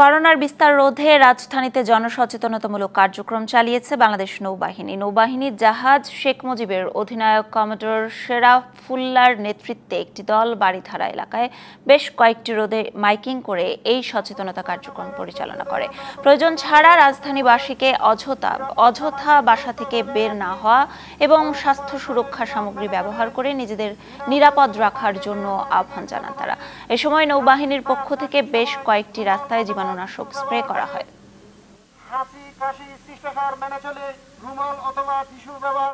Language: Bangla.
করোনার বিস্তার রোধে রাজধানীতে জনসচেতনতামূলক কার্যক্রম চালিয়েছে বাংলাদেশ নৌবাহিনী। নৌবাহিনীর জাহাজ শেখ মুজিবের অধিনায়ক কমোডোর শেরাফুল্লার নেতৃত্বে একটি দল বাড়িধারা এলাকায় বেশ কয়েকটি রোধে মাইকিং করে এই সচেতনতা কার্যক্রম পরিচালনা করে। প্রয়োজন ছাড়া রাজধানীবাসীকে অযথা অযথা বাসা থেকে বের না হওয়া এবং স্বাস্থ্য সুরক্ষা সামগ্রী ব্যবহার করে নিজেদের নিরাপদ রাখার জন্য আহ্বান জানান তারা। এ সময় নৌবাহিনীর পক্ষ থেকে বেশ কয়েকটি রাস্তায় জীবাণুনাশক স্প্রে করা হয়। হাসি কাশি শিষ্টাচার মেনে চলে রুমাল অথবা টিস্যু ব্যবহার।